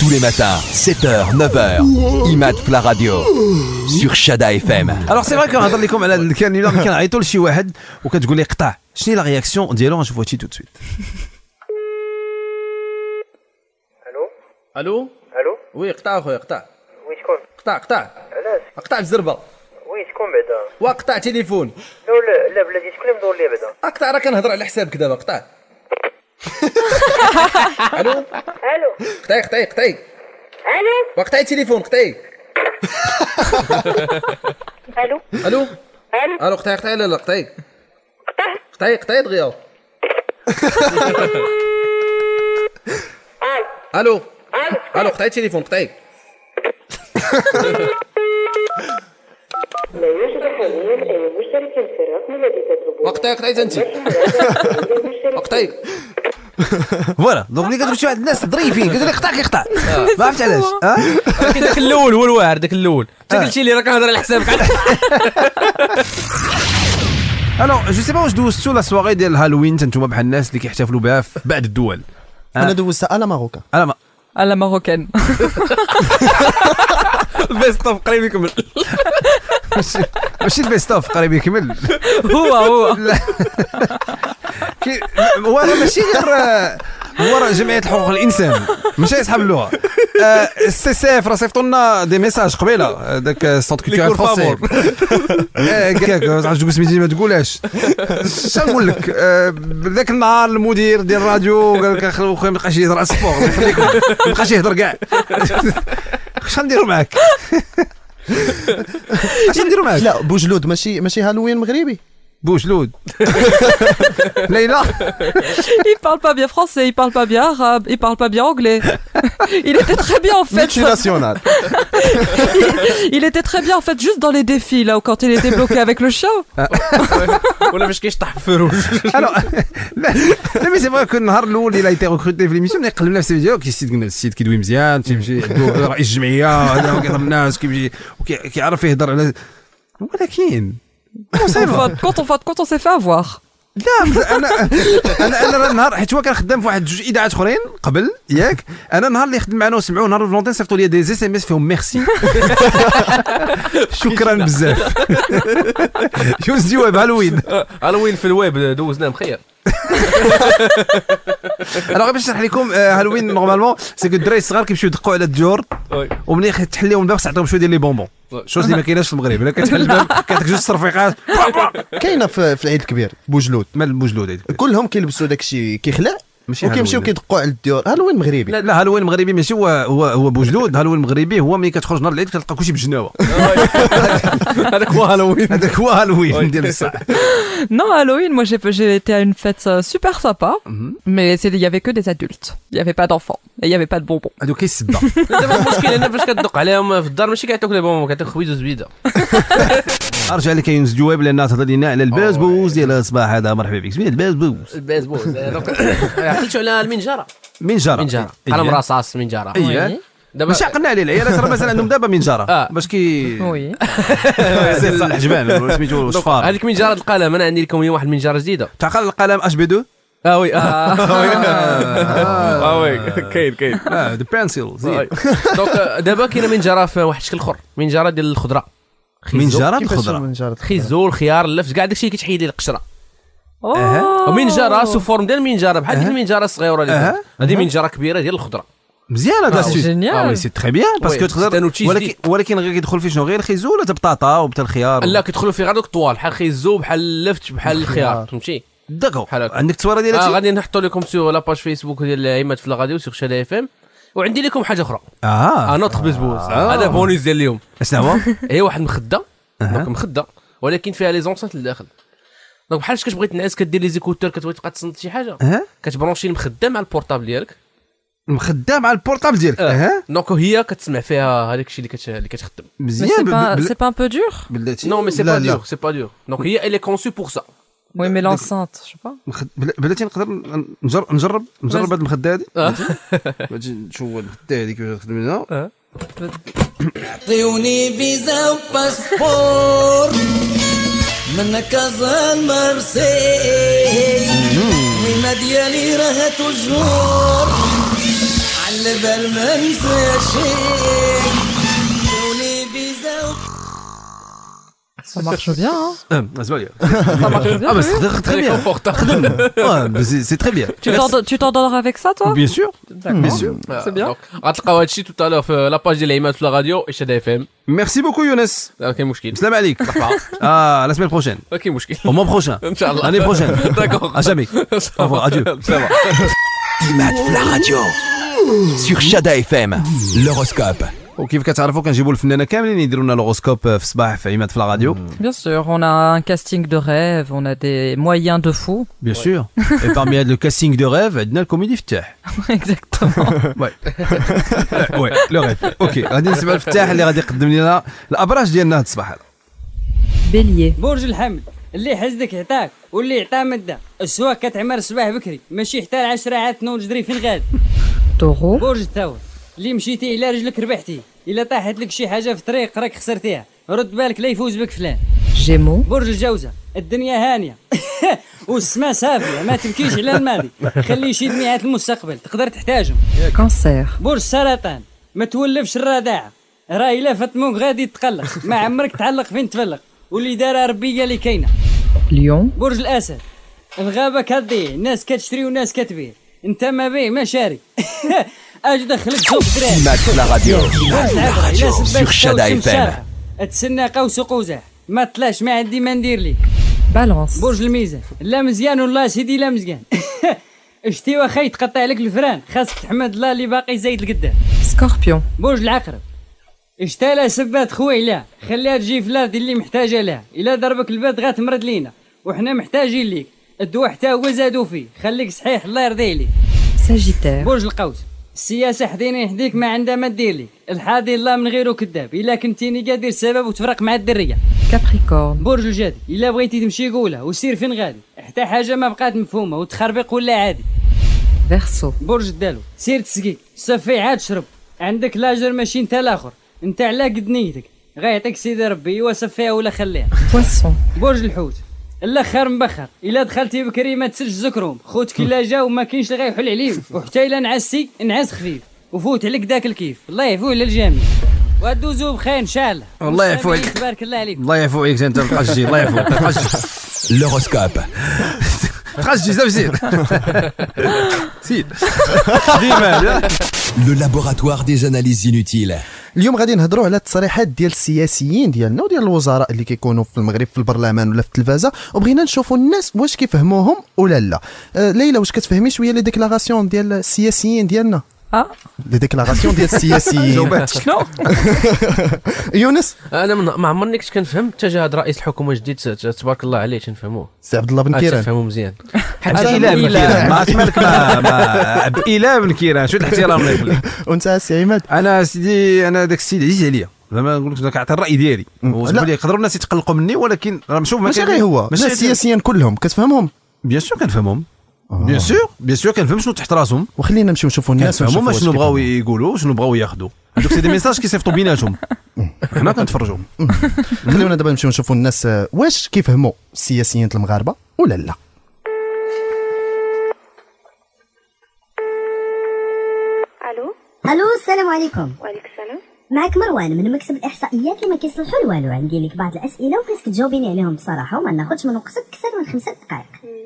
Tous les matins, 7h, 9h, Imad la radio sur Shada FM. Alors c'est vrai كنهضر لكم على ال- كان الا كنعيطوا لشي واحد وكتقول لي قطع شنو هي la réaction ديالو غنشوفوا هادشي tout de suite ألو ألو ألو oui قطع اخويا قطع oui شكون قطع قطع علاش قطع بالزربه oui شكون بعدا وقطع تليفون لا لا لا بلاتي شكون اللي مدور لي بعدا اقطع راه كنهضر على حسابك دابا قطع ألو ألو قطعي قطعي قطعي ألو وقطعي التليفون قطعي ألو ألو ألو قطعي قطعي لا لا قطعي قطع قطعي قطعي دغيا ألو ألو قطعي التليفون قطعي لا يوجد حاليا أي مشترك في الرقم الذي تطلبه وقطعي قطعي انت وقطعي voilà. Donc ملي كتقول شي واحد الناس ظريفين كتقول لي قطع كيقطع ما عرفت علاش. ولكن داك الأول هو الواعر داك الأول. انت قلتي لي راه كنهضر على حسابك. Alors je sais pas واش دوزتو la soirée ديال الهالوين نتوما بحال الناس اللي كيحتفلوا بها في بعض الدول. أنا دوزتها à la maroca أنا ما À la marocaine. Best of قريب يكمل. ماشي ماشي ال Best of قريب يكمل. هو هو. كي- هو ماشي غير هو راه جمعية حقوق الإنسان. ماشي أصحاب اللغة. ال CCF راه صيفطوا لنا des messages قبيلة. آه، داك ال centre culturel كور français عرفت تقول سميتي ما تقولهاش. اش نقول لك؟ آه، ذاك النهار المدير ديال الراديو قال لك أخي خويا ما بقاش يهضر على ال sport ما بقاش يهضر كاع. اش غنديروا معاك؟ اش غنديروا معاك؟ لا بوجلود ماشي ماشي هالوين مغربي. بوجلود ليلى Il parle pas bien français, il parle pas bien arabe, il parle pas bien anglais. Il était très bien en fait. ملتي ناسيونال Il était très bien en fait juste dans les défis là où quand il était bloqué avec le chat. ولا فاش كيشطح في الفروج Alors, لا لا مي سي فري كو النهار الأول اللي ايتي ريكروتي في ليميسيون ملي قلبنا في السي ديالو كيسيد قلنا السيد كيدوي مزيان تيمشي عنده رئيس الجمعيه هذا كيهضر الناس كيمشي وكيعرف يهضر على ولكن Quand on s'est fait avoir. لا أنا أنا أنا النهار حيت هو كان خدام في واحد جوج إذاعات أخرين قبل ياك؟ أنا النهار اللي خدم معنا وسمعوه نهار Valentin صيفطوا لي des SMS فيهم ميرسي شكرا بزاف. يوز جواب Halloween. Halloween في الويب دوزناه مخير. Alors باش نشرح لكم آه، Halloween normalement c'est que الدراري الصغار كيمشيو يدقوا على الديور وملي تحل لهم الباب تعطيهم شوية ديال les bonbons. Chose اللي ما كايناش في المغرب إلا كتحل الباب كانت جوج صرفيقات كاينة في في العيد الكبير. بوجلود مال هذيك كلهم كيلبسوا داك الشيء كيخلع. ماشي وكيمشيو هالوين. كيدقوا على الديور. هالوين مغربي. لا لا هالوين مغربي ماشي هو هو هو بوجلود. هالوين مغربي هو ملي كتخرج نهار العيد كتلقى كلشي بجناوة. هذاك هو هالوين. هذاك هو هالوين ديال الصح Non, Halloween, moi j'ai j'ai été à une fête euh, super sympa, mais c'est- il y avait que des adultes. Il y avait pas d'enfants. Et il y avait pas de bonbons. هادو كيسبا دابا المشكل هنا فاش كتدق عليهم في الدار ماشي كيعطوك لي بون كيعطوك خويز وزبيده أرجع لك يونس جواب لأن تهضر لنا على البازبوز ديال الصباح هذا. مرحبا بك. سميت البازبوز البازبوز دونك عقلتو على المنجرة. منجرة. منجرة. على مراصاص منجرة. اييه دابا ماشي عقلنا عليه العيالات راه مثلا عندهم دابا منجرة. آه. باش كي صح جبان سميتو الشفار هذيك منجرة القلم. أنا عندي لكم اليوم واحد المنجره جديدة. تعقل القلم اش بي 2 آه. وي. آه. وي. كاين كاين. آه ذا بانسيل زين. donc دابا كاينة منجرة في واحد الشكل آخر. منجرة ديال الخضرة. منجرة الخضرة؟ خيزو الخيار اللفت كاع داكشي كيتحيد ليه القشرة. Oh. ومنجره sous forme ديال المنجره بحال ديك المنجره الصغيره اللي. هذه منجره كبيرة ديال الخضرة. مزيان هذا آه génial. Oui c'est très bien parce que تقدر سي ان ولكن. ولكن غير كيدخل فيه شنو؟ غير الخيزو ولا بطاطا وبتا الخيار لا كيدخلوا فيه غير دوك الطوال بحال خيزو بحال اللفت بحال الخيار. فهمتي؟ D'accord. عندك التصويره ديال آه هادشي؟ غادي نحطوا لكم sur la page Facebook ديال عماد في الراديو sur Chada FM وعندي لكم حاجة أخرى. آه. آه notre بزبوز هذا بونيس ديال اليوم. اشنو هو هي واحد مخدة. مخدة. ولكن فيها les enceintes لداخل donc بحال فاش كتبغي تنعس كدير les écouteurs كتبغي تبقى تصنت شي حاجة. آه كت brancher المخده مع ال portable ديالك. مخدام على ال portable ديالك. آه. آه donc هي كتسمع فيها هذاك الشيء اللي اللي كتخدم. مزيان. Pas un peu dur بلاتي. Non mais c'est pas. Dur c'est pas dur donc هي Oui, mais l'enceinte, je sais pas. مخد- بل- بلاتي نقدر ن- نجر- نجرب نجرب هاد المخدة هادي؟ آه. بلاتي. نشوف المخدة هادي كيفاش تخدم لنا. عطيوني فيزا وباسبور من كازا المرسي ديالي راه توجور على البال ما دوني Ça marche bien, hein Euh, c'est pas bien. Ça marche bien. Ah, bah, t'as vu c'est très, très Très bien. confortable. Ouais, mais c'est c'est très bien. tu t'endors- tu t'endors avec ça, toi Bien sûr. Bien sûr. C'est bien. Donc, غتلقاو هادشي tout à l'heure في لاباج ديال عماد في لا راديو شادا اف ام Merci beaucoup, Younes. ما كاين مشكل Salam عليك. Ah, la semaine prochaine. ما كاين مشكل Au mois prochain. ان شاء الله L'année prochaine. D'accord. À jamais. Au revoir. Adieu. Ça va. Imad Fla Radio. Sur Shada FM. L'horoscope. وكيف كتعرفوا كنجيبوا الفنانة كاملين يديروا لنا l'horoscope في الصباح في عماد في la radio Bien sûr, on a un casting de rêve, on a des moyens de fou. Bien sûr et parmi le casting de rêve عندنا الكوميدي فتاح Exactement. Oui oui le rêve OK غادي نسمع الفتاح اللي غادي يقدم لنا الأبراج ديالنا هذا الصباح. هذا Bélier. برج الحمل اللي حزدك عطاك واللي عطاه مده السواق كتعمر الصباح بكري. ماشي حتى العشرة عاد تنوض جدري فين غاد Taureau. برج الثور اللي مشيتي على رجلك ربحتي. الا طاحت لك شي حاجة في الطريق راك خسرتيها. رد بالك لا يفوز بك فلان. Gémeaux. برج الجوزة. الدنيا هانية. والسما صافية. ما تبكيش على الماضي. خلي شي دميعات المستقبل. تقدر تحتاجهم. Cancer. برج السرطان ما تولفش الرضاعة. راه إلا فاتموك غادي تقلق. ما عمرك تعلق فين تفلق. واللي دارها ربي قال لي كاينة. Lion. برج الأسد. الغابة كتضيع الناس كتشري والناس كتبيع. انت ما بيع ما شاري. أجي دخلك سوق دراري. سبات Sur Shada الشمس FM. شارع. اتسنى قوس وقوزح ما طلعش ما عندي ما ندير ليك. Balance. برج الميزان لا مزيان والله سيدي لا مزيان. اشتي واخا يتقطع لك الفران. خاصك تحمد الله اللي باقي زايد لقدام Scorpion. برج العقرب. اشتالها سبات خوي لا. خليها تجي في الأرض اللي محتاجة لها. إلا ضربك البرد غتمرض لينا. وحنا محتاجين ليك. الدواء حتى هو زادو فيه. خليك صحيح الله يرضي عليك. Sagittaire. برج القوس. السياسة حديني يحديك ما عندها ما دير لك الحاضي الله من غيره كذاب. إلا كنتيني قادر سبب وتفرق مع الدرية. Capricorne. برج الجدي. إلا بغيتي تمشي قولها وسير فين غادي. حتى حاجة ما بقات مفهومة وتخربق ولا عادي. Verseau. برج الدلو سير تسقي صفي عاد شرب. عندك لاجر ماشي انت الآخر. انت على قد نيتك. غيعطيك سيدي ربي وصفيها ولا خليها. برج الحوت. الآخر مبخر الا دخلتي بكري ما تسلش زكروم. خوتك إلا جا وما كاينش اللي غيحل عليهم وحتى إلا نعسي نعس خفيف. وفوت عليك داك الكيف. الله يعفو على الجميع. ودوزو بخير إن شاء الله. الله يعفو عليك. تبارك الله عليك. الله يعفو عليك إنت القشي الله يعفو L'horoscope. القشي زعما سير. سير ديما Le laboratoire des analyses inutiles. اليوم غادي نهضروا على التصريحات ديال السياسيين ديالنا وديال الوزراء اللي كيكونوا في المغرب في البرلمان ولا في التلفازة. وبغينا نشوفوا الناس واش كيفهموهم ولا لا. آه ليلى واش كتفهمي شوية les déclarations ديال السياسيين ديالنا؟ Ah, les déclarations ديال السياسيين شنو يونس أنا من- ما عمرني كنت كنفهم حتى جا هذا رئيس الحكومة الجديد تبارك الله عليه تنفهموه سي عبد الله بن آه، كيران. تنفهمو مزيان. حتى إله بن كيران. ما مالك ما إله بن كيران. شو الاحترام الله يخليك وانت سي عماد. أنا سيدي أنا داك السيد عزيز عليا. زعما نقول لك كنعطي الرأي ديالي. لا. وسمح لي يقدروا الناس يتقلقوا مني ولكن راه شوف ماشي غير هو. الناس السياسيين كلهم. كتفهمهم. Bien sûr كنفهمهم. Bien sûr bien sûr كنفهم شنو تحت راسهم. وخلينا نمشيو نشوفوا الناس كنفهموا ما ونشوفوا شنو بغاو. يقولوا وشنو بغاو ياخذوا هذوك c'est des messages كيصيفطوا بيناتهم. حنا كنتفرجوا. خلينا دابا نمشيو نشوفوا الناس واش كيفهموا السياسيين المغاربة ولا لا. ألو؟ ألو السلام عليكم. وعليكم السلام. معك مروان من مكتب الإحصائيات اللي ما كيصلحوا لوالو عندي لك بعض الأسئلة وخاصك تجاوبيني عليهم بصراحة وما ناخذش من وقتك أكثر من خمسة دقائق.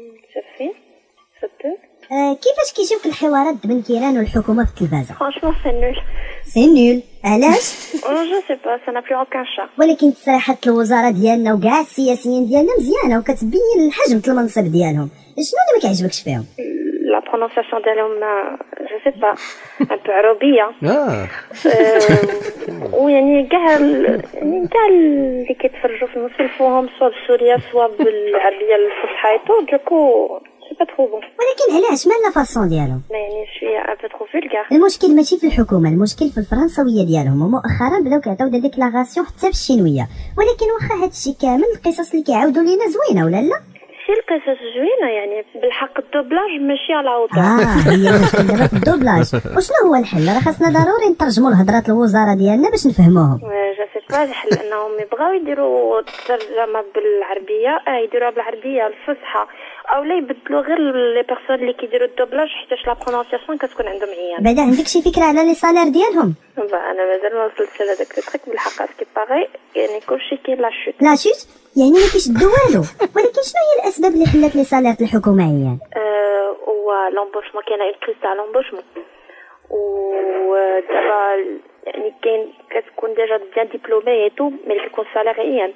آه كيفاش كيجيوك الحوارات بن كيران والحكومة في التلفازة؟ Franchement c'est nul c'est nul علاش؟ Je sais pas ça n'a plus aucun charme ولكن تصريحات الوزارة ديالنا وكاع السياسيين ديالنا مزيانة وكتبين الحجم المنصب ديالهم. شنو اللي ما كيعجبكش فيهم؟ la prononciation ديالهم je sais pas un peu عربيه آه آه، ويعني كاع يعني كاع اللي كيتفرجوا في المسلسل فيهم سوا بالسوريه سوا بالعربيه الفصحى tout d'un coup c'est pas trop bon ولكن علاش؟ مال la façon ديالهم؟ يعني شوية un peu trop vulgaire المشكل ماشي في الحكومة المشكل في الفرنسوية ديالهم. ومؤخرا بداو كيعطيو des déclarations حتى بالشينوية. ولكن واخا هادشي كامل القصص اللي كيعاودوا لينا زوينة ولا لا؟ شي القصص زوينة يعني بالحق ال doublage ماشي على عوض آه هي المشكل دابا في ال doublage. وشنو هو الحل؟ راه خاصنا ضروري نترجموا الهضرات الوزارة ديالنا باش نفهموهم. Je sais pas الحل انهم يبغاو يديروا الترجمه بالعربية. آه يديروها بالعربية الفصحى. اولا يبدلوا غير les personnes اللي كيديروا ال doublage حيتاش la prononciation كتكون عندهم عيان بعدا عندك شي فكرة على les salaires ديالهم؟ أنا مازال ما وصلتش لهذاك التريك بالحق اسكي باغي يعني كلشي كاين لا شوت لا شوت يعني ما كيشدوا والو. ولكن شنو هي الأسباب اللي خلات لي سالير الحكومة عيان آه، و لومبوشمون كاينة اون كريز تاع لومبوشمون ودابا يعني كاين كتكون ديجا بيان ديبلومي اي تو مي كيكون سالير عيان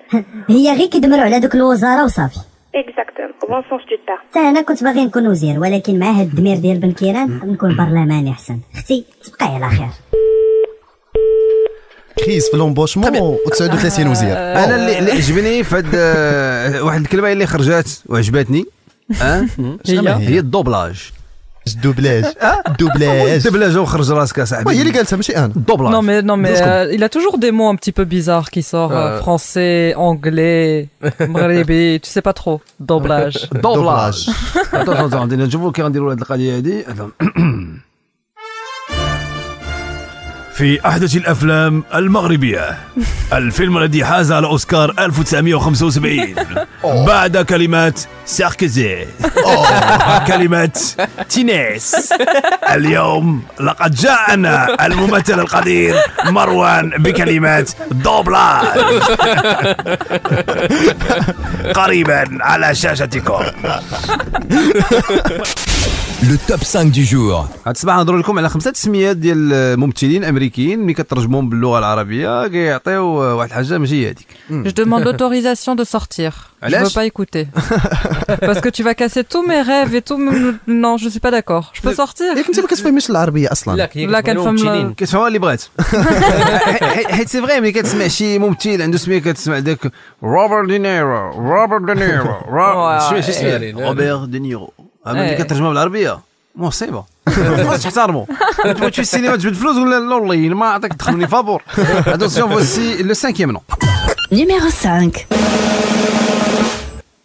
هي غير كيدمروا على دوك الوزارة وصافي. اكزاكتومون بون سونس دو أنا كنت باغي نكون وزير ولكن مع هاد الدمير ديال بن كيران نكون برلماني أحسن. أختي تبقاي على خير. كريز في لومبوشمون و39 وزير. أنا اللي اللي عجبني في هاد آه، واحد الكلمة اللي خرجات وعجبتني شنو هي؟ هي الدوبلاج. الدوبلاج الدوبلاج الدبلاج وخرج راسك اصاحبي وهي اللي قالتها ماشي انا الدوبلاج Non mais non mais Deux secondes. euh, il a toujours des mots un petit peu bizarres qui sortent euh, Euh. français, anglais, maghrebi, tu sais pas trop. Doublage. دوبلاج اتون اتون غادي نشوفوا كي غنديروا هذه القضيه هذه في أحدث الأفلام المغربية. الفيلم الذي حاز على أوسكار 1975 بعد كلمات ساركوزي كلمات تينيس. اليوم لقد جاءنا الممثل القدير مروان بكلمات دوبلاج. قريبا على شاشتكم. Le top 5 du jour. هاد الصباح نهضروا لكم على خمسة تسميات ديال الممثلين أمريكيين ملي كترجمهم باللغة العربية كيعطيو واحد الحاجة ماشي هي هذيك Je demande l'autorisation de sortir. Je Allez. veux pas écouter. Parce que tu vas casser tous mes rêves et tout. mon- Non, je suis pas d'accord. Je peux sortir ياك انت ما كتفهميش العربيه أصلا لا هي لا كتبان كنفهم ممثلين. كتفهمها اللي بغات حيت- حيت c'est vrai ملي كتسمع شي ممثل عنده سميه كتسمع داك روبرت دينيرو روبرت دينيرو رو- شي شي سميه لا، لا. روبرت دينيرو أما ملي إيه. كترجمها بالعربية؟ مصيبة. خاصك تحترموا تبغي تشوف السينما تجبد فلوس ولا لا والله ما عطيك تدخلني فابور attention voici le cinquième nom Numéro 5.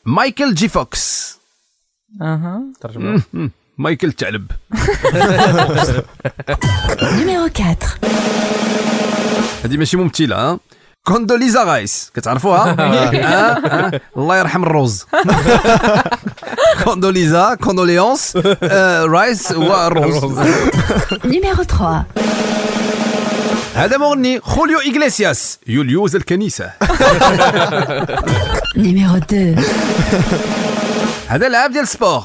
مايكل جي فوكس Uh-huh. ترجمة. مايكل الثعلب Numéro 4. هذه ماشي ممثلة ها؟ كوندوليزا رايس. كتعرفوها؟ ها ها الله يرحم الروز. كوندوليزا condoléances آه، رايس والروز. Numéro 3. هذا مغني خوليو إغليسياس. يوليوز الكنيسة. Numéro 2. هذا لاعب ديال ال sport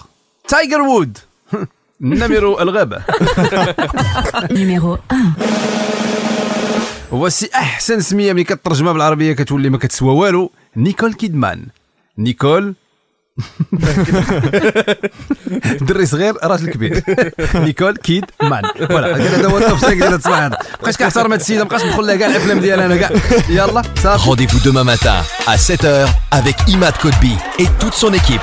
تايجر وود. نمر الغابة. Numéro 1. و c'est أحسن سمية ملي كترجمها بالعربية كتولي ما كتسوى والو نيكول كيدمان. نيكول؟ دري صغير راجل كبير. نيكول kid man voilà هذا هو ال top 5 ديال الصباح هذا. بقاش كنحترم هاد السيده مابقاش ندخل لها كاع الأفلام ديالها أنا كاع. يلا صافي. Rendez-vous demain matin à 7h avec Imad Kotbi et toute son équipe.